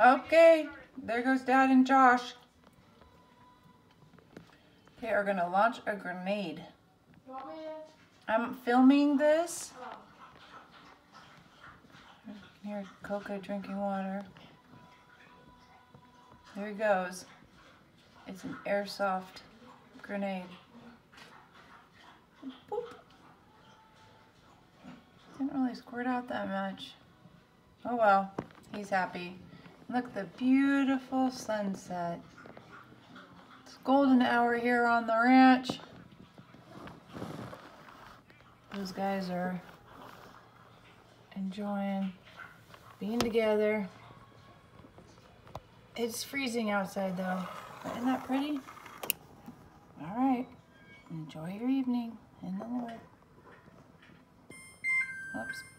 Okay, there goes Dad and Josh. They are gonna launch a grenade. I'm filming this. Here, Coco drinking water. There he goes. It's an airsoft grenade. Boop. Didn't really squirt out that much. Oh well, he's happy. Look at the beautiful sunset. It's golden hour here on the ranch. Those guys are enjoying being together. It's freezing outside though. Isn't that pretty? All right. Enjoy your evening in the Lord. Oops.